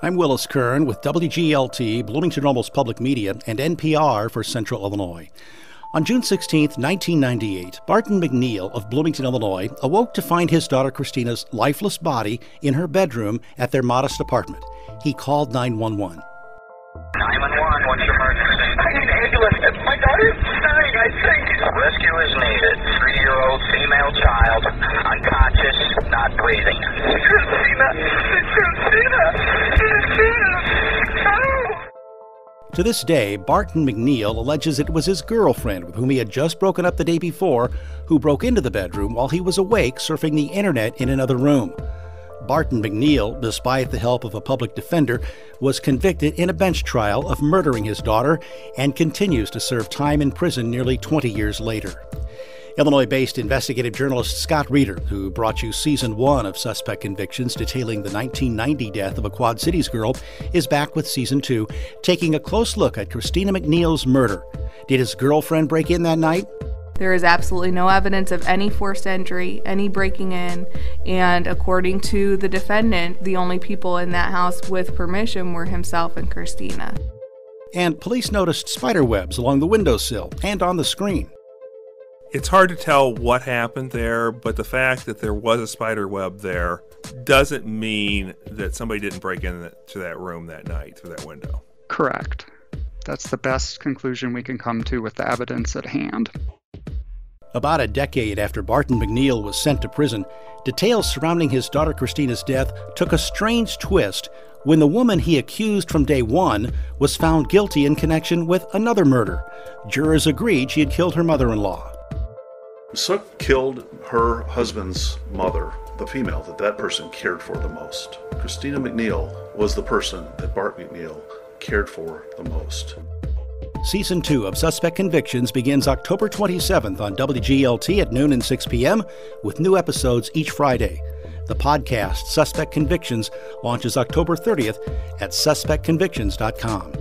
I'm Willis Kern with WGLT, Bloomington Normal Public Media, and NPR for Central Illinois. On June 16, 1998, Barton McNeil of Bloomington, Illinois, awoke to find his daughter Christina's lifeless body in her bedroom at their modest apartment. He called 911. 911, what's your emergency? I need an ambulance. My daughter's dying, I think. Rescue is needed. Three-year-old female child, unconscious, not breathing. Christina! Christina! Christina! To this day, Barton McNeil alleges it was his girlfriend, with whom he had just broken up the day before, who broke into the bedroom while he was awake surfing the internet in another room. Barton McNeil, despite the help of a public defender, was convicted in a bench trial of murdering his daughter and continues to serve time in prison nearly 20 years later. Illinois based investigative journalist Scott Reeder, who brought you season one of Suspect Convictions detailing the 1990 death of a Quad Cities girl, is back with season two, taking a close look at Christina McNeil's murder. Did his girlfriend break in that night? There is absolutely no evidence of any forced entry, any breaking in, and according to the defendant, the only people in that house with permission were himself and Christina. And police noticed spider webs along the windowsill and on the screen. It's hard to tell what happened there, but the fact that there was a spider web there doesn't mean that somebody didn't break into that room that night through that window. Correct. That's the best conclusion we can come to with the evidence at hand. About a decade after Barton McNeil was sent to prison, details surrounding his daughter Christina's death took a strange twist when the woman he accused from day one was found guilty in connection with another murder. Jurors agreed she had killed her mother in law. Sook killed her husband's mother, the female that that person cared for the most. Christina McNeil was the person that Bart McNeil cared for the most. Season 2 of Suspect Convictions begins October 27th on WGLT at noon and 6 p.m., with new episodes each Friday. The podcast, Suspect Convictions, launches October 30th at suspectconvictions.com.